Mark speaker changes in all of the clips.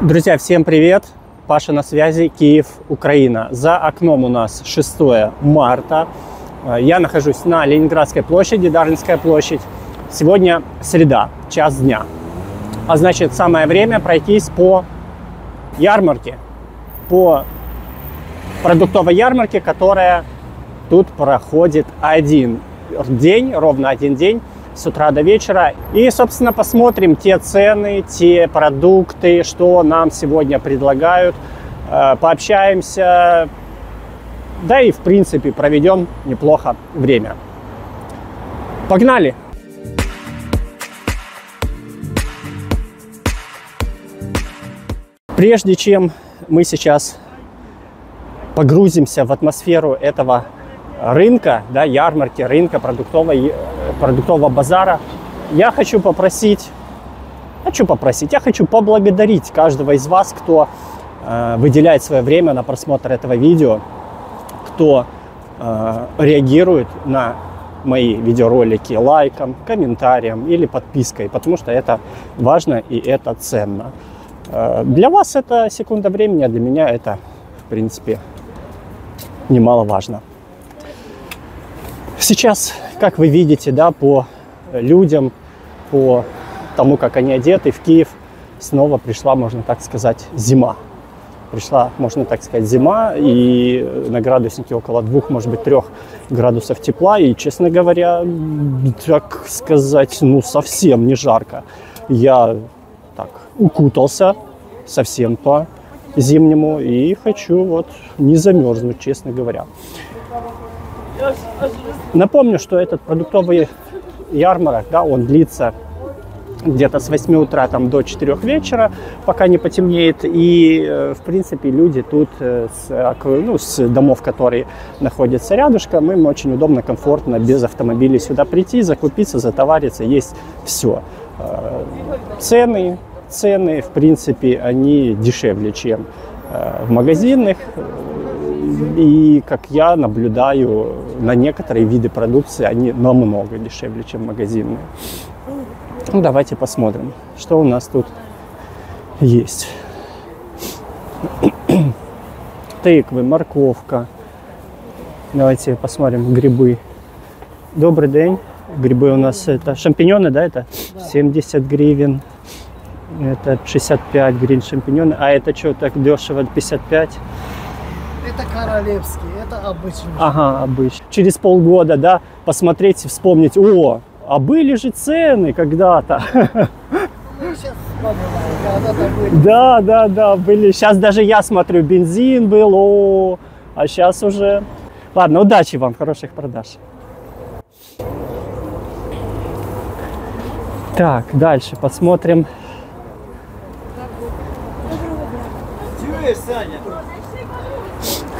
Speaker 1: Друзья, всем привет! Паша на связи, Киев, Украина. За окном у нас 6 марта. Я нахожусь на Ленинградской площади, Дарвинская площадь. Сегодня среда, час дня. А значит, самое время пройтись по ярмарке, по продуктовой ярмарке, которая тут проходит один день, ровно один день с утра до вечера. И, собственно, посмотрим те цены, те продукты, что нам сегодня предлагают. Э, пообщаемся, да и, в принципе, проведем неплохо время. Погнали! Прежде чем мы сейчас погрузимся в атмосферу этого рынка, да, ярмарки, рынка, продуктовой, продуктового базара, я хочу попросить, хочу попросить, я хочу поблагодарить каждого из вас, кто э, выделяет свое время на просмотр этого видео, кто э, реагирует на мои видеоролики лайком, комментарием или подпиской, потому что это важно и это ценно. Э, для вас это секунда времени, а для меня это, в принципе, немаловажно. Сейчас, как вы видите, да, по людям, по тому, как они одеты, в Киев снова пришла, можно так сказать, зима. Пришла, можно так сказать, зима, и на градуснике около двух, может быть, трех градусов тепла. И, честно говоря, так сказать, ну, совсем не жарко. Я так укутался совсем по зимнему и хочу вот не замерзнуть, честно говоря. Напомню, что этот продуктовый ярмарок, да, он длится где-то с 8 утра там, до 4 вечера, пока не потемнеет. И, э, в принципе, люди тут э, с, ну, с домов, которые находятся рядышком, им очень удобно, комфортно, без автомобилей сюда прийти, закупиться, затовариться, есть все. Э, цены, цены, в принципе, они дешевле, чем в магазинах. И, как я наблюдаю, на некоторые виды продукции они намного дешевле, чем магазинные. Ну, давайте посмотрим, что у нас тут есть. Тыквы, морковка. Давайте посмотрим грибы. Добрый день. Грибы у нас это шампиньоны, да, это 70 гривен. Это 65 гривен шампиньоны. А это что, так дешево, 55?
Speaker 2: Это королевский, это обычный.
Speaker 1: Ага, обычный. Через полгода, да, посмотреть, вспомнить, о, а были же цены когда-то.
Speaker 2: Ну, сейчас когда-то были.
Speaker 1: Да, да, да, были. Сейчас даже я смотрю, бензин был, о, а сейчас уже... Ладно, удачи вам, хороших продаж. Так, дальше посмотрим.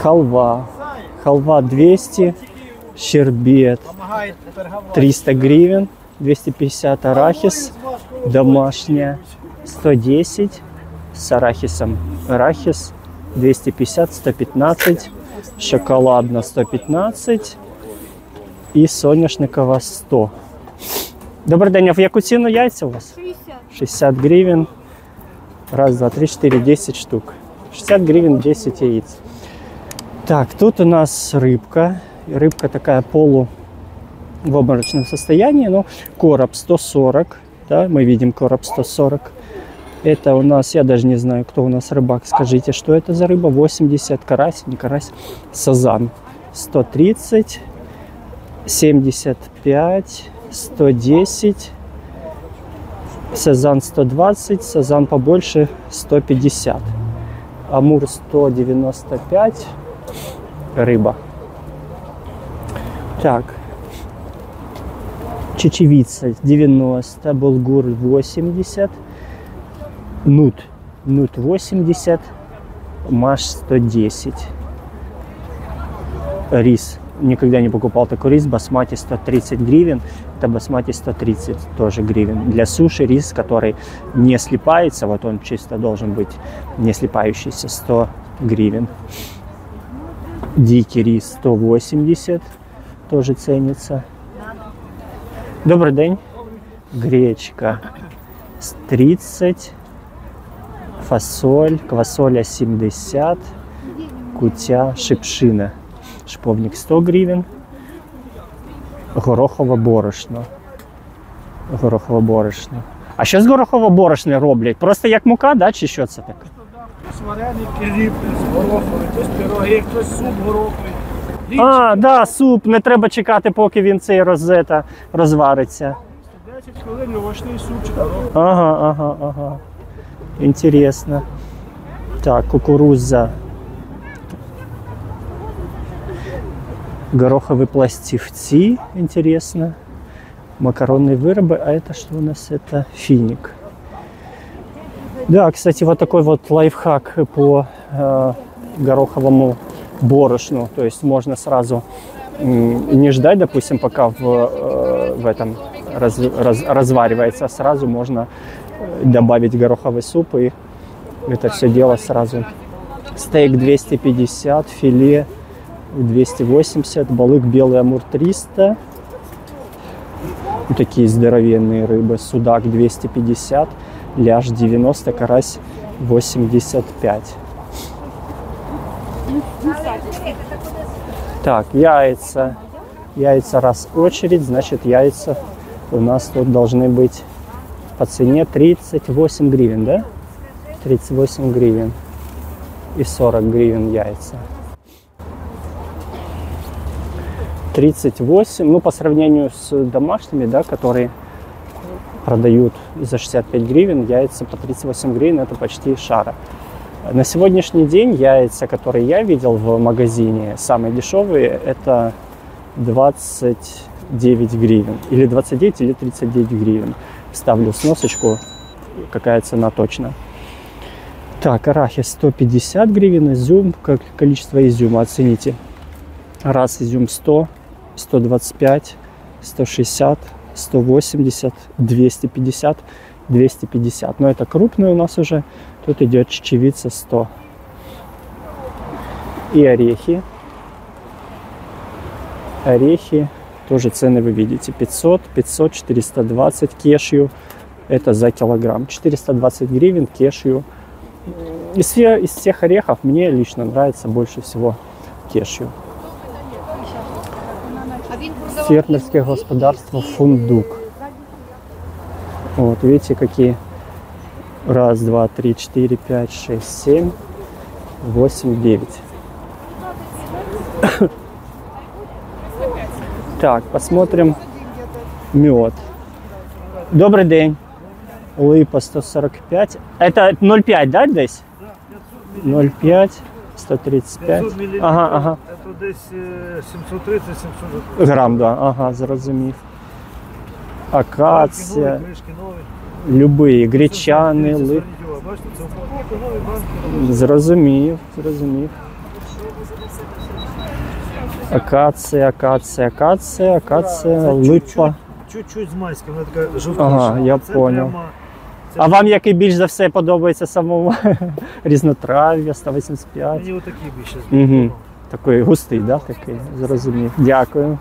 Speaker 1: Халва. Халва 200, щербет 300 гривен, 250 арахис, домашняя 110, с арахисом арахис 250, 115, шоколадно 115 и соняшникова 100. Добрий день, а в яку ціну яйця у вас?
Speaker 3: 60.
Speaker 1: 60 гривен. Раз, два, три, четыре, 10 штук. 60 гривен 10 яиц. Так, тут у нас рыбка. Рыбка такая полу в обморочном состоянии, но короб 140. Да, мы видим короб 140. Это у нас, я даже не знаю, кто у нас рыбак. Скажите, что это за рыба? 80, карась, не карась, сазан. 130, 75, 110, сазан 120, сазан побольше 150. Амур 195, рыба. Так. Чечевица 90, булгур 80, нут, нут 80, маш 110. Рис. Никогда не покупал такой рис. Басмати 130 гривен. Это басмати 130 тоже гривен. Для суши рис, который не слипается, вот он чисто должен быть не слипающийся, 100 гривен. Дикий рис 180 тоже ценится. Добрий день. Гречка 30, фасоль, квасоля 70, кутя, шипшина. Шиповник 100 гривень. Горохове борошно. Горохове борошно. А що з горохового борошна роблять? Просто як мука, да? чи що це таке?
Speaker 3: Хтось вареники ліплять з гороховий, хтось пироги, хтось суп гороховий. Річ
Speaker 1: А, да, суп. Не треба чекати, поки він цей розета розвариться.
Speaker 3: 10 хвилин овочний супчик гороховий.
Speaker 1: Ага, ага, ага. Интересно. Так, кукуруза. Гороховые пластивцы. Интересно. Макаронные вырубы. А это что у нас? Это финик. Да, кстати, вот такой вот лайфхак по э, гороховому борошну. То есть можно сразу м, не ждать, допустим, пока в, э, в этом раз- раз- разваривается, а сразу можно э, добавить гороховый суп и это все дело сразу. Стейк 250, филе 280, балык белый амур 300. Вот такие здоровенные рыбы. Судак 250, ляж 90, карась 85. Так, яйца. Яйца раз очередь, значит яйца у нас тут должны быть по цене 38 гривен, да? 38 гривен и 40 гривен яйца. 38, ну по сравнению с домашними, да, которые продают за 65 гривен, яйца по 38 гривен, это почти шара. На сегодняшний день яйца, которые я видел в магазине, самые дешевые, это 29 гривен. Или 29, или 39 гривен. Ставлю сносочку, какая цена точно. Так, арахис 150 гривен, изюм, как количество изюма оцените. Раз изюм 100, 125, 160, 180, 250, 250. Но это крупный у нас уже. Тут идет чечевица 100. И орехи. Орехи. Тоже цены вы видите. 500, 500, 420 кешью. Это за килограмм. 420 гривен кешью. Из, из всех орехов мне лично нравится больше всего кешью. Фермерское господарство Фундук. Вот, видите, какие. Раз, два, три, четыре, пять, шесть, семь, восемь, девять. Так, посмотрим мед. Добрый день. Липа 145. Это 0,5, да, здесь? 0,5, 135.
Speaker 3: 500 мл.
Speaker 1: Ага, ага.
Speaker 3: Це десь е, 730-700
Speaker 1: Грам, да, ага, зрозумів. Акація,
Speaker 3: кришки, нові.
Speaker 1: любі, гречани, лип.
Speaker 3: Бачите, це упаковки, нові банки.
Speaker 1: Зрозумів, зрозумів. Акація, акація, акація, акація, липа.
Speaker 3: чуть-чуть- з майським, вона така жовтіша.
Speaker 1: Ага, я
Speaker 3: Це
Speaker 1: понял.
Speaker 3: прямо- це
Speaker 1: А вам який більш за все подобається самому? Різнотрав'я, 185.
Speaker 3: Мені отакі більше
Speaker 1: Мгм. Такой густий, да, такий, зрозумів. Дякую.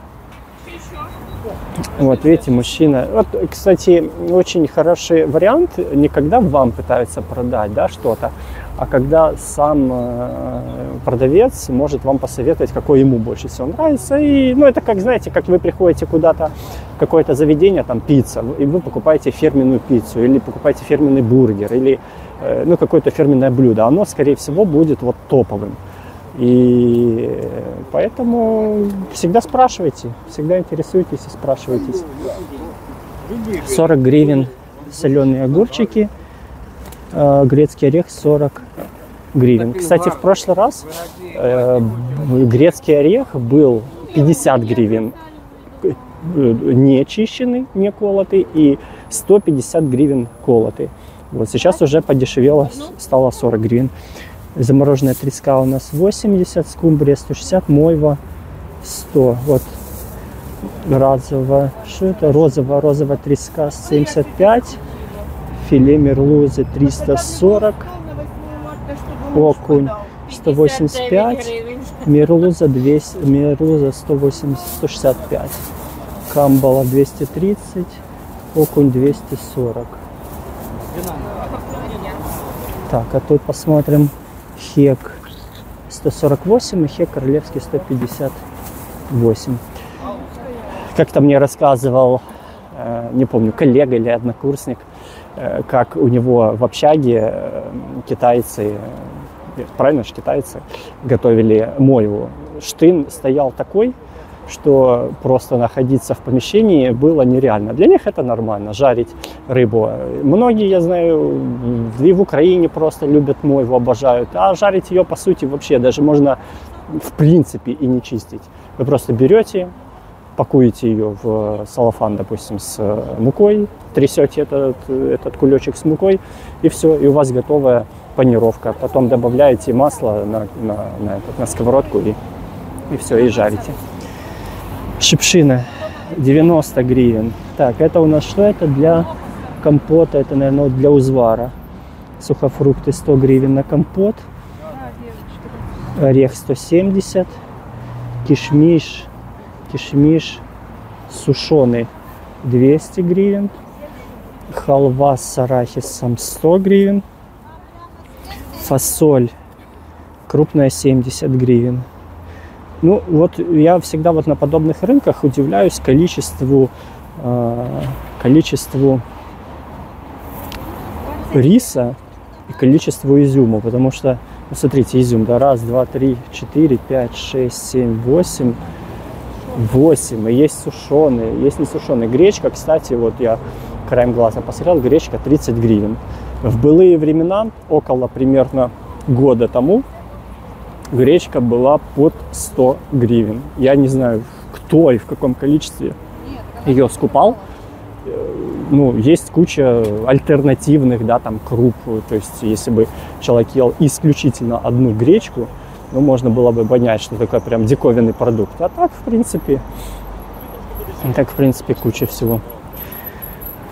Speaker 1: Вот, видите, мужчина. Вот, кстати, очень хороший вариант. Не когда вам пытаются продать, да, что-то, а когда сам э, продавец может вам посоветовать, какой ему больше всего нравится. И, ну, это как, знаете, как вы приходите куда-то, какое-то заведение, там, пицца, и вы покупаете фирменную пиццу, или покупаете фирменный бургер, или, э, ну, какое-то фирменное блюдо. Оно, скорее всего, будет вот топовым. И поэтому всегда спрашивайте, всегда интересуйтесь и спрашивайтесь. 40 гривен соленые огурчики, э, грецкий орех 40 гривен. Кстати, в прошлый раз э, грецкий орех был 50 гривен э, не чищенный, не колотый, и 150 гривен колотый. Вот сейчас уже подешевело, стало 40 гривен. Замороженная треска у нас 80, скумбрия 160, мойва 100. Вот разово, что это? Розовая, розовая треска 75, филе мерлузы 340, окунь 185, мерлуза 200, мерлуза 180, 165, камбала 230, окунь 240. Так, а тут посмотрим хек 148 и хек королевский 158. Как-то мне рассказывал, э, не помню, коллега или однокурсник, э, как у него в общаге э, китайцы, правильно же китайцы, готовили мойву. Штын стоял такой, что просто находиться в помещении было нереально. Для них это нормально, жарить рыбу. Многие, я знаю, и в Украине просто любят мойву, обожают. А жарить ее, по сути, вообще даже можно в принципе и не чистить. Вы просто берете, пакуете ее в салафан, допустим, с мукой, трясете этот, этот кулечек с мукой, и все, и у вас готовая панировка. Потом добавляете масло на, на, на, этот, на сковородку и, и все, и жарите. Шипшина 90 гривен. Так, это у нас что это? Для компота, это, наверное, для узвара. Сухофрукты 100 гривен на компот. Орех 170. Кишмиш, кишмиш сушеный 200 гривен. Халва с арахисом 100 гривен. Фасоль крупная 70 гривен. Ну, вот я всегда вот на подобных рынках удивляюсь количеству, э, количеству риса и количеству изюма, потому что, ну, смотрите, изюм, да, раз, два, три, четыре, пять, шесть, семь, восемь, восемь, и есть сушеные, есть не сушеные. Гречка, кстати, вот я краем глаза посмотрел, гречка 30 гривен. В былые времена, около примерно года тому, гречка была под 100 гривен. Я не знаю, кто и в каком количестве ее скупал. Э, Ну, есть куча альтернативных, да, там, круп. То есть, если бы человек ел исключительно одну гречку, ну, можно было бы понять, что такое прям диковинный продукт. А так, в принципе, так, в принципе, куча всего.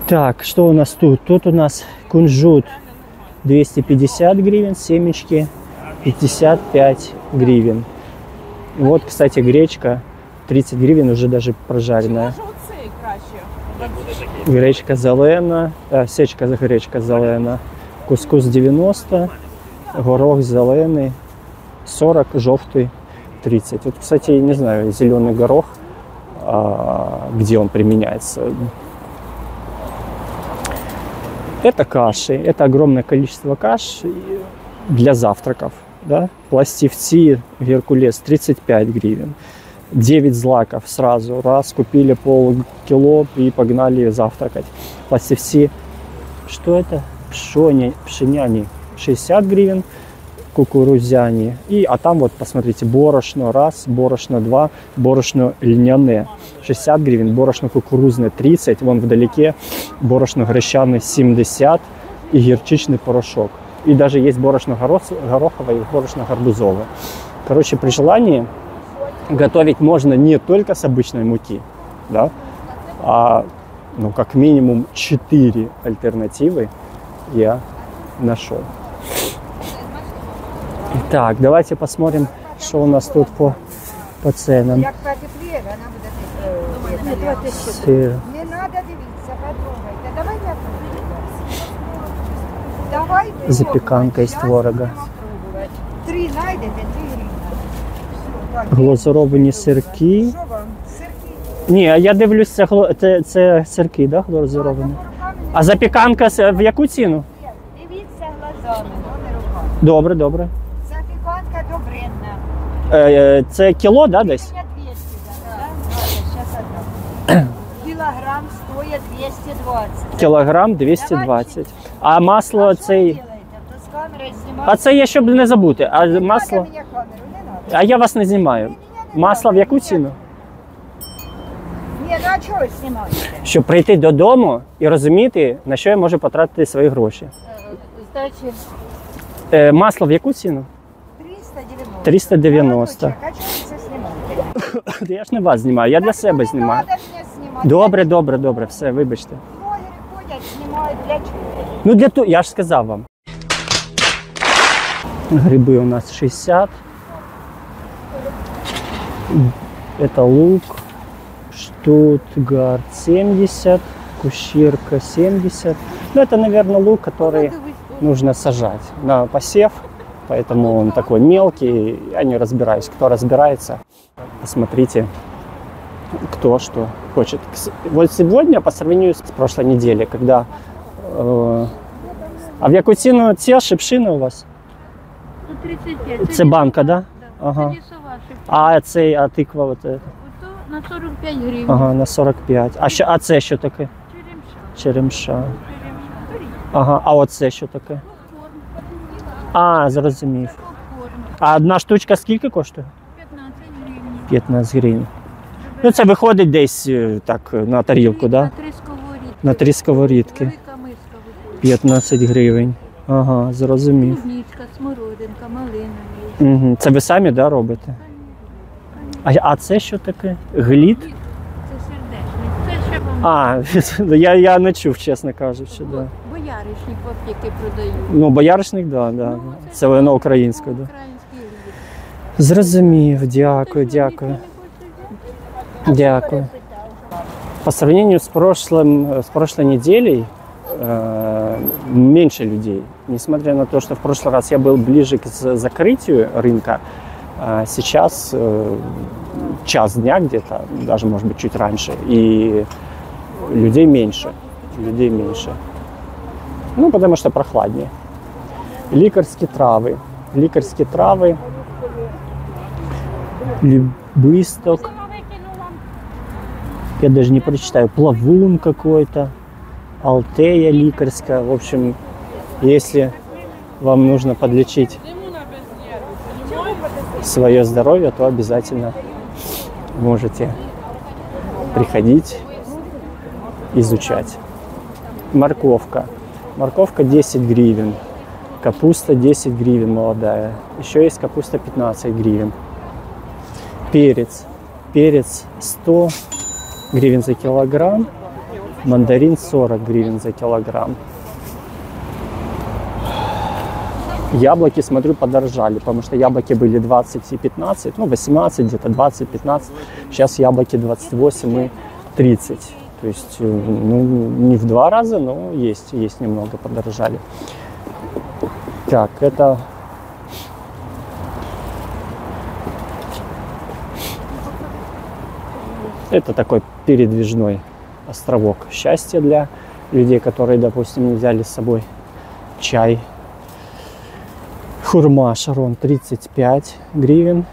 Speaker 1: Так, что у нас тут? Тут у нас кунжут 250 гривен, семечки 55 гривен. Вот, кстати, гречка 30 гривен, уже даже прожаренная.
Speaker 4: Краще.
Speaker 1: Гречка зелена, е, сечка гречка зелена, кускус 90, горох зелений 40, жовтий 30. Вот, кстати, не знаю, зеленый горох, а, где он применяется. Это каши, это огромное количество каш для завтраков. Да? Пластивцы, геркулес 35 гривен. 9 злаков сразу. Раз, купили полкило и погнали завтракать. Пластивцы, что это? Пшони, пшеняне 60 гривен, кукурузяне. И, а там вот, посмотрите, борошно раз, борошно два, борошно льняне 60 гривен, борошно кукурузное 30, вон вдалеке борошно гречане 70 и гірчичний порошок И даже есть борошно горос- гороховое и борошно гарбузовое. Короче, при желании готовить можно не только с обычной муки, да, а ну, как минимум 4 альтернативы я нашел. Так, давайте посмотрим, что у нас тут по, по ценам.
Speaker 5: Як потепліє, вона буде е, віддалятися.
Speaker 1: Сыр.
Speaker 5: Не треба дивитися, потрогайте. Давай я пробую. Давай ти
Speaker 1: Запіканка із творога.
Speaker 5: Три знайдете, три.
Speaker 1: Глазуровані сирки. Ні, а я дивлюсь, це, це, це сирки, да, глазуровані? А запіканка в яку ціну?
Speaker 5: Дивіться глазами, не руками.
Speaker 1: Добре, добре.
Speaker 5: Запіканка добренна.
Speaker 1: Е, е, це кіло, да, десь?
Speaker 5: Гривня 200, да? Да? Сейчас одна. Кілограм стоїть 220.
Speaker 1: Кілограм 220. А масло
Speaker 5: А
Speaker 1: цей. А це я щоб не забути. А масло. А я вас не знімаю.
Speaker 5: Не
Speaker 1: Масло в яку ціну?
Speaker 5: Ні, ну а чого знімаєте?
Speaker 1: Щоб прийти додому і розуміти, на що я можу потратити свої гроші.
Speaker 5: Здачі
Speaker 1: Е, масло в яку ціну?
Speaker 5: 390.
Speaker 1: 390.
Speaker 5: А чого ви це знімаєте?
Speaker 1: Я ж не вас знімаю, я для себе знімаю.
Speaker 5: Знімати.
Speaker 1: Добре, добре, добре, все, вибачте.
Speaker 5: Блогери ходять, знімають для чого?
Speaker 1: Ну для того, я ж сказав вам. Гриби у нас 60. Это лук. Штутгарт 70. Кущирка 70. Ну, это, наверное, лук, который нужно сажать на посев, поэтому он такой мелкий. Я не разбираюсь. Кто разбирается, посмотрите, кто что хочет. Вот сегодня, по сравнению с прошлой неделей, когда... а в Якутину те шипшини у вас?
Speaker 6: 35.
Speaker 1: Це банка, да? Ага.
Speaker 6: Це лісова шипка.
Speaker 1: А цей, а тиква, от, е,
Speaker 6: Ото на 45 гривень.
Speaker 1: ага, на 45. А, що, а це що таке?
Speaker 6: Черемша.
Speaker 1: Черемша.
Speaker 6: Черемша.
Speaker 1: Ага, а оце що таке? А, зрозумів.
Speaker 6: Попкорн.
Speaker 1: А одна штучка скільки коштує?
Speaker 6: 15 гривень.
Speaker 1: 15 гривень. Ну, це виходить десь е, так на тарілку,
Speaker 6: На
Speaker 1: да?
Speaker 6: три сковорідки.
Speaker 1: На три сковорідки.
Speaker 6: Велика.
Speaker 1: 15 гривень. Ага, зрозумів.
Speaker 6: Клубничка, смородинка, малина є.
Speaker 1: Угу. Це ви самі да, робите? А, а це що таке? Глід?
Speaker 6: Це сердечник. Це ще вам
Speaker 1: А, я, я не чув, чесно кажучи. Да.
Speaker 6: бояришник в аптеки продають.
Speaker 1: Ну, бояришник, да, да.
Speaker 6: Ну, це
Speaker 1: Це воно українською, да.
Speaker 6: Український лід.
Speaker 1: Зрозумів, дякую, дякую. Дякую. По сравнению с, прошлым, с прошлой неделей э, меньше людей. Несмотря на то, что в прошлый раз я был ближе к закрытию рынка, а сейчас э, час дня где-то, даже может быть чуть раньше, и людей меньше. Людей меньше. Ну, потому что прохладнее. Ликарские травы. Ликарские травы. Любысток. Я даже не прочитаю. Плавун какой-то. Алтея ликарская. В общем, если вам нужно подлечить свое здоровье, то обязательно можете приходить, изучать. Морковка. Морковка 10 гривен. Капуста 10 гривен молодая. Еще есть капуста 15 гривен. Перец. Перец 100 гривен за килограмм. Мандарин 40 гривен за килограмм. Яблоки, смотрю, подорожали, потому что яблоки были 20 и 15, ну 18, где-то 20, 15. Сейчас яблоки 28 и 30. То есть, э, ну, не в два раза, но есть, есть немного подорожали. Так, это Это такой передвижной островок счастья для людей, которые, допустим, взяли с собой чай. Хурма Шарон 35 гривен,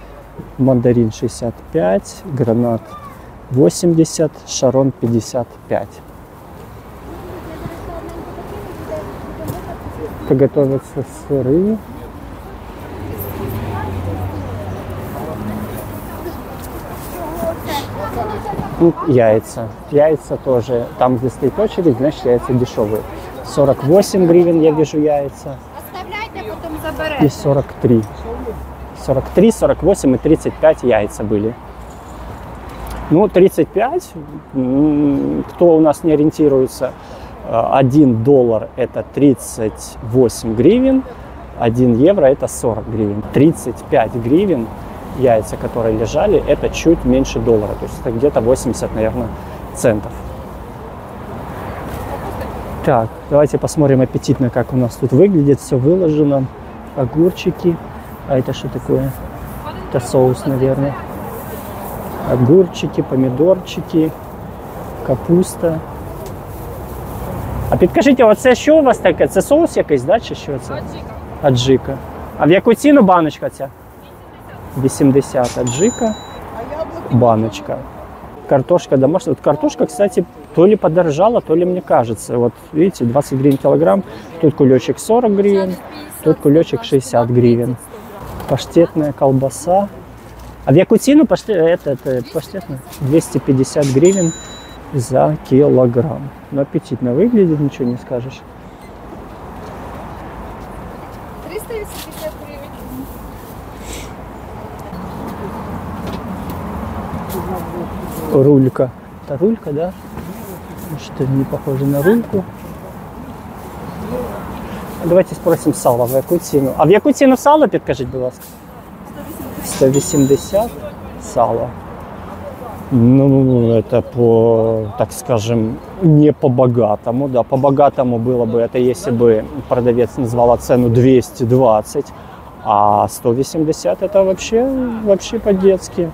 Speaker 1: мандарин 65, гранат 80, Шарон 55. Готовятся сыры. Ну, яйца. Яйца тоже. Там, где стоит очередь, значит, яйца дешевые. 48 гривен я вижу яйца.
Speaker 6: Оставляйте, потім
Speaker 1: И
Speaker 6: заберете.
Speaker 1: 43. 43, 48 и 35 яйца были. Ну, 35, м, кто у нас не ориентируется, 1 доллар это 38 гривен, 1 евро это 40 гривен. 35 гривен яйца, которые лежали, это чуть меньше доллара, то есть это где-то 80, наверное, центов. Так, давайте посмотрим аппетитно, как у нас тут выглядит. Все выложено. Огурчики. А это что такое? Это соус, наверное. Огурчики, помидорчики, капуста. А підкажіть, оце що у вас таке? Це соус якийсь, да, чи що це? Аджика. А в яку ціну баночка ця? 80 аджика. Баночка. Картошка домашняя. Вот картошка, кстати, то ли подорожала, то ли мне кажется. Вот видите, 20 гривен килограмм. Тут кулечек 40 гривен, тут кулечек 60 гривен. Паштетная колбаса. А в яку ціну паште, это, это паштетная? 250 гривен за килограмм. Ну, аппетитно выглядит, ничего не скажешь. Рулька. Это рулька, да? Что не похоже на рульку. Давайте спросим сало, в яку ціну. А в яку ціну сало, підкажіть, будь ласка? 180 сало. Ну, это по, так скажем, не по богатому. Да, по богатому было бы это, если бы продавец назвала цену 220, а 180 это вообще, вообще по-детски.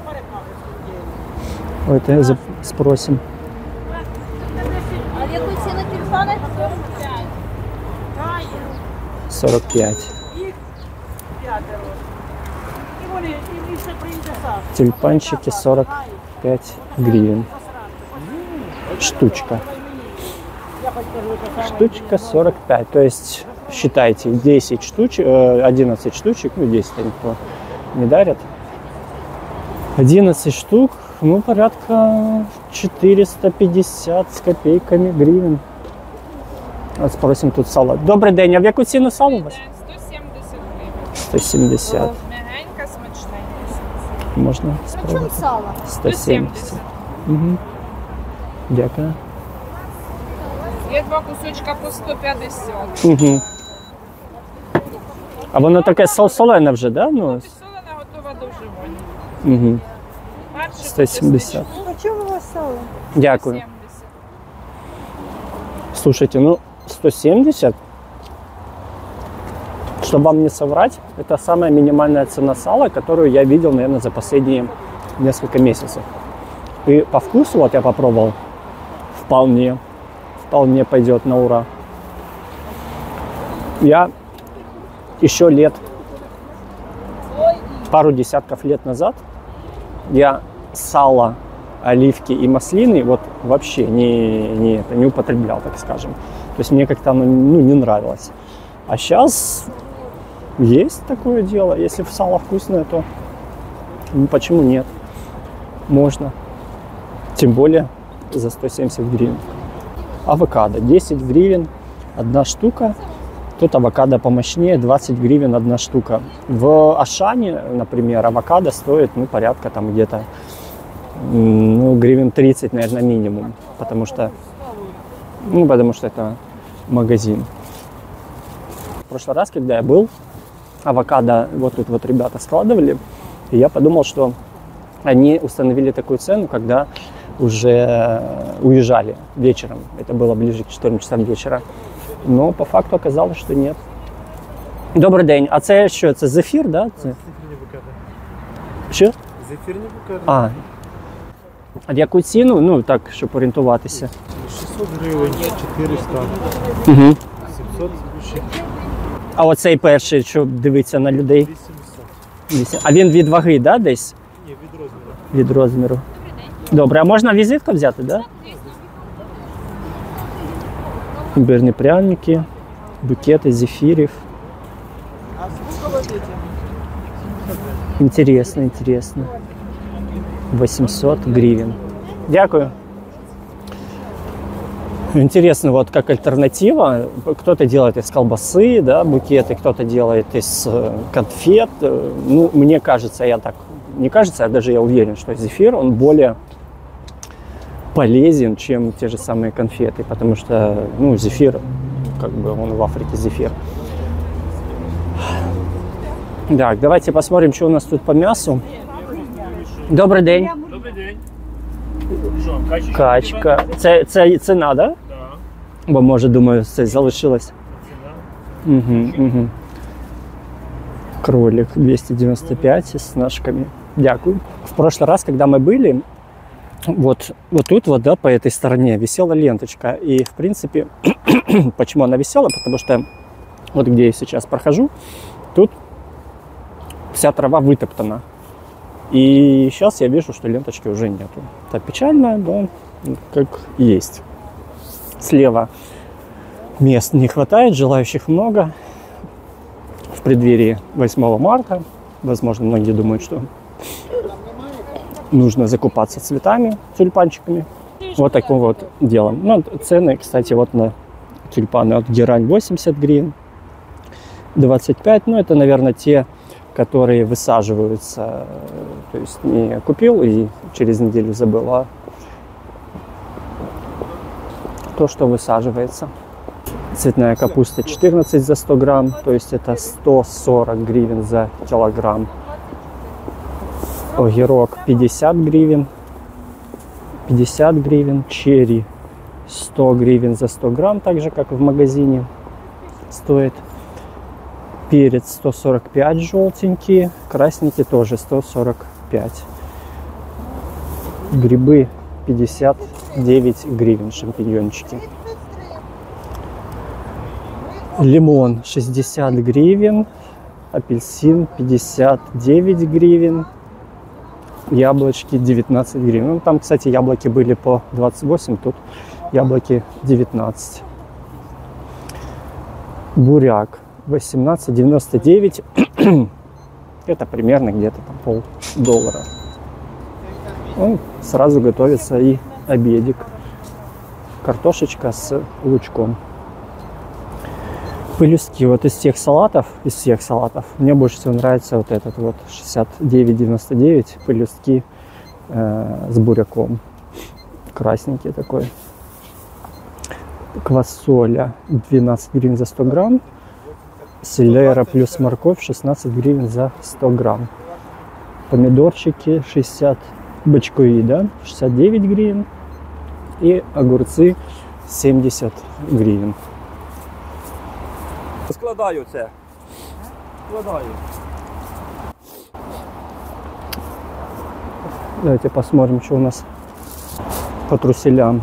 Speaker 1: Это за- спросим.
Speaker 4: А в яку ціну тюльпани? 45.
Speaker 1: 45.
Speaker 5: І вони, і більше прийде сам.
Speaker 1: Тюльпанчики 45 гривен. Штучка. Штучка 45. То есть считайте 10 штучек, э, 11 штучек, ну 10 никто не дарит. 11 штук, ну порядка 450 с копейками гривен. А Спросим тут сало. Добрий день, а в яку ціну сало у вас?
Speaker 7: 170 гривень.
Speaker 1: 170.
Speaker 7: Мягенька, смачненька.
Speaker 1: Можна
Speaker 4: А чому
Speaker 1: спробувати?
Speaker 4: сало?
Speaker 1: 170. Угу. Дякую.
Speaker 7: Є два кусочка по 150.
Speaker 1: Угу. А воно таке сол- солене вже, да? Ну,
Speaker 7: Підсолена готова до вживання.
Speaker 1: угу.
Speaker 7: Перший
Speaker 1: 170.
Speaker 5: А чому у вас сало?
Speaker 1: Дякую.
Speaker 7: 170.
Speaker 1: Слушайте, ну 170, чтобы вам не соврать, это самая минимальная цена сала, которую я видел, наверное, за последние несколько месяцев. И по вкусу, вот я попробовал, вполне, вполне пойдет на ура. Я еще лет, пару десятков лет назад, я сало оливки и маслины вот вообще не, не, это, не употреблял, так скажем. То есть мне как-то оно ну, не нравилось. А сейчас есть такое дело. Если в сало вкусное, то ну, почему нет? Можно. Тем более за 170 гривен. Авокадо 10 гривен одна штука. Тут авокадо помощнее, 20 гривен одна штука. В Ашане, например, авокадо стоит ну, порядка там где-то ну, гривен 30, наверное, минимум, потому что, ну, потому что это магазин. В прошлый раз, когда я был, авокадо вот тут вот ребята складывали, и я подумал, что они установили такую цену, когда уже уезжали вечером. Это было ближе к 4 часам вечера. Но по факту оказалось, что нет. Добрий день. А це що? Це зефір, да? Це...
Speaker 3: Зефірні букети.
Speaker 1: Що?
Speaker 3: Зефірні букети.
Speaker 1: А. А яку ціну? Ну так, щоб орієнтуватися.
Speaker 3: 600 гривень, 400,
Speaker 1: Угу.
Speaker 3: 700, ще
Speaker 1: А оцей перший, щоб дивитися на людей.
Speaker 3: 800.
Speaker 1: Вісім. А він від ваги, да, десь?
Speaker 3: Ні, від розміру.
Speaker 1: Від розміру. Добре, а можна візитку взяти, да? Імбирні пряники, букети зефірів. Интересно, интересно. 800 гривен. Дякую. Интересно, вот как альтернатива, кто-то делает из колбасы, да, букеты, кто-то делает из э, конфет. Э, Ну, мне кажется, я так, не кажется, а даже я уверен, что зефир, он более полезен, чем те же самые конфеты, потому что, ну, зефир, как бы он в Африке зефир. Так, давайте посмотрим, что у нас тут по мясу. Добрий день.
Speaker 3: Добрий день. Що, качечка?
Speaker 1: Качка. Це, це ціна, да?
Speaker 3: Так,
Speaker 1: Бо може, думаю, це залишилось.
Speaker 3: ціна.
Speaker 1: Угу, угу. Кролик 295 с ножками. Дякую. В прошлый раз, когда мы были, вот, вот тут вот, да, по этой стороне висела ленточка. И, в принципе, почему она висела? Потому что вот где я сейчас прохожу, тут вся трава вытоптана. И сейчас я вижу, что ленточки уже нету. Это печально, но как есть. Слева мест не хватает, желающих много. В преддверии 8 марта, возможно, многие думают, что нужно закупаться цветами, тюльпанчиками. Вот таким вот делом. Ну, цены, кстати, вот на тюльпаны от герань 80 гривен, 25. Ну, это, наверное, те, которые высаживаются. э, То есть не купил и через неделю забыл, а то, что высаживается. Цветная капуста 14 за 100 грамм, то есть это 140 гривен за килограмм. Огірок 50 гривен. 50 гривен, черри 100 гривен за 100 грамм, так же как в магазине стоит. Перец 145 желтенькие, красненький тоже 145. Грибы 59 гривен, шампиньончики. Лимон 60 гривен, апельсин 59 гривен, яблочки 19 гривен. Ну, там, кстати, яблоки были по 28, тут яблоки 19. Буряк 18,99. Это примерно где-то там пол доллара. Ну, сразу готовится и обедик. Картошечка с лучком. Пылюстки вот из всех салатов, из всех салатов, мне больше всего нравится вот этот вот 69,99 пылюстки э, с буряком. Красненький такой. Квасоля 12 гривен за 100 грамм. Селера плюс морковь 16 гривен за 100 грамм. Помидорчики 60 бочкови, да, 69 гривен. И огурцы 70 гривен.
Speaker 8: Складаю це. Складаю.
Speaker 1: Давайте посмотрим, что у нас по труселям.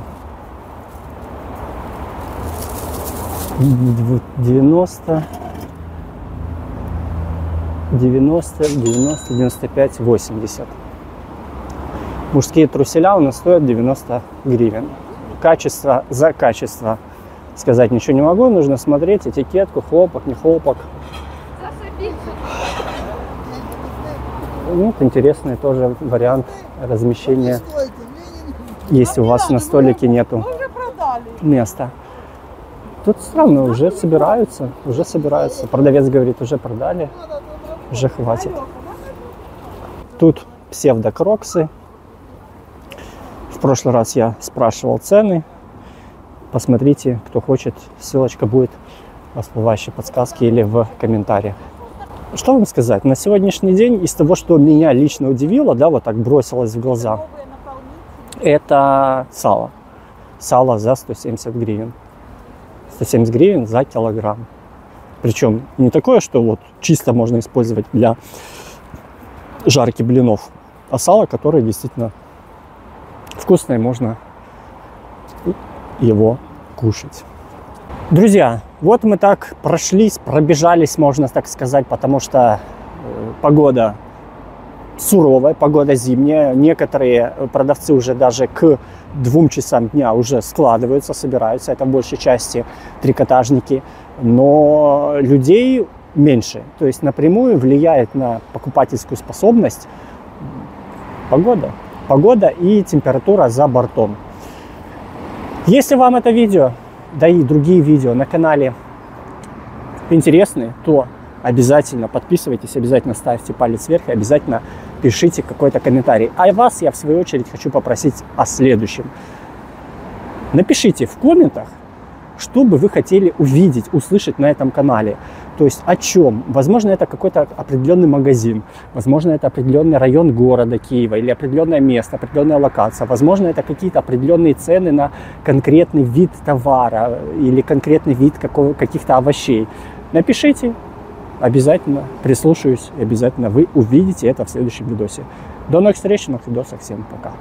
Speaker 1: Дв- 90, 90, 90, 95, 80. Мужские труселя у нас стоят 90 гривен. Качество за качество сказать ничего не могу. Нужно смотреть этикетку, хлопок, не хлопок. Ну, интересный тоже вариант размещения, если у вас на столике нету места. Тут странно, уже собираются, уже собираются. Продавец говорит, уже продали, уже хватит. Тут псевдокроксы. В прошлый раз я спрашивал цены. Посмотрите, кто хочет, ссылочка будет в всплывающей подсказке или в комментариях. Что вам сказать? На сегодняшний день из того, что меня лично удивило, да, вот так бросилось в глаза, это сало. Сало за 170 гривен. 170 гривен за килограмм. Причем не такое, что вот чисто можно использовать для жарки блинов, а сало, которое действительно вкусное, можно его кушать. Друзья, вот мы так прошлись, пробежались, можно так сказать, потому что э, погода суровая, погода зимняя. Некоторые продавцы уже даже к двум часам дня уже складываются, собираются. Это в большей части трикотажники. Но людей меньше. То есть напрямую влияет на покупательскую способность погода. Погода и температура за бортом. Если вам это видео, да и другие видео на канале интересны, то обязательно подписывайтесь, обязательно ставьте палец вверх и обязательно пишите какой-то комментарий. А вас я в свою очередь хочу попросить о следующем. Напишите в комментах, что бы вы хотели увидеть, услышать на этом канале. То есть о чем? Возможно, это какой-то определенный магазин, возможно, это определенный район города Киева или определенное место, определенная локация. Возможно, это какие-то определенные цены на конкретный вид товара или конкретный вид каких-то овощей. Напишите, обязательно прислушаюсь, и обязательно вы увидите это в следующем видосе. До новых встреч, новых видосов, всем пока.